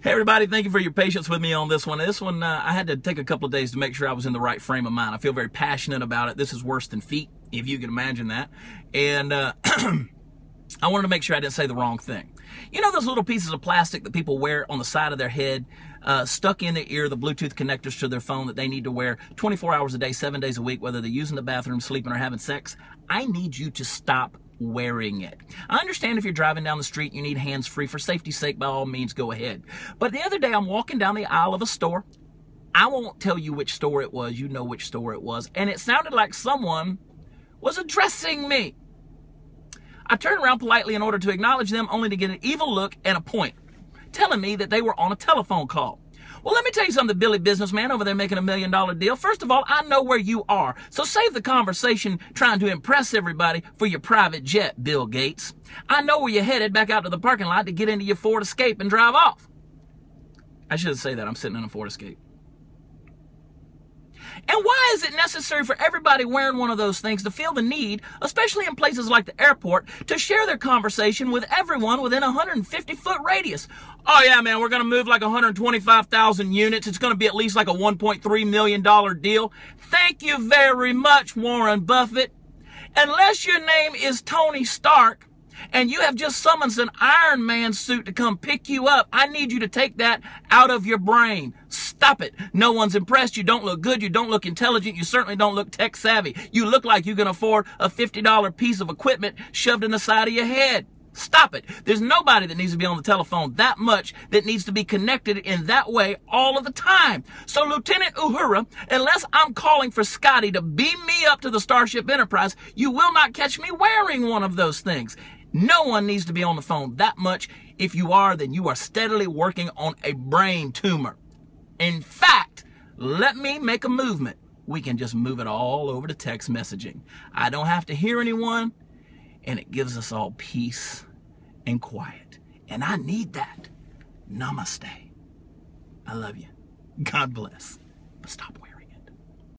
Hey everybody, thank you for your patience with me on this one. This one, uh, I had to take a couple of days to make sure I was in the right frame of mind. I feel very passionate about it. This is worse than feet, if you can imagine that. And uh, I wanted to make sure I didn't say the wrong thing. You know those little pieces of plastic that people wear on the side of their head, uh, stuck in their ear, the Bluetooth connectors to their phone that they need to wear 24 hours a day, seven days a week, whether they're using the bathroom, sleeping, or having sex? I need you to stop wearing it. I understand if you're driving down the street, you need hands free. For safety's sake, by all means, go ahead. But the other day, I'm walking down the aisle of a store. I won't tell you which store it was. You know which store it was. And it sounded like someone was addressing me. I turned around politely in order to acknowledge them, only to get an evil look and a point, telling me that they were on a telephone call. Well, let me tell you something, Billy businessman over there making a million dollar deal. First of all, I know where you are. So save the conversation trying to impress everybody for your private jet, Bill Gates. I know where you're headed back out to the parking lot to get into your Ford Escape and drive off. I shouldn't say that. I'm sitting in a Ford Escape. And why is it necessary for everybody wearing one of those things to feel the need, especially in places like the airport, to share their conversation with everyone within a 150 foot radius? Oh yeah, man, we're going to move like 125,000 units. It's going to be at least like a 1.3 million dollar deal. Thank you very much, Warren Buffett. Unless your name is Tony Stark, and you have just summoned an Iron Man suit to come pick you up, I need you to take that out of your brain. Stop it. No one's impressed. You don't look good. You don't look intelligent. You certainly don't look tech savvy. You look like you can afford a $50 piece of equipment shoved in the side of your head. Stop it. There's nobody that needs to be on the telephone that much that needs to be connected in that way all of the time. So, Lieutenant Uhura, unless I'm calling for Scotty to beam me up to the Starship Enterprise, you will not catch me wearing one of those things. No one needs to be on the phone that much. If you are, then you are steadily working on a brain tumor. In fact, let me make a movement. We can just move it all over to text messaging. I don't have to hear anyone, and it gives us all peace and quiet. And I need that. Namaste. I love you. God bless. But stop wearing.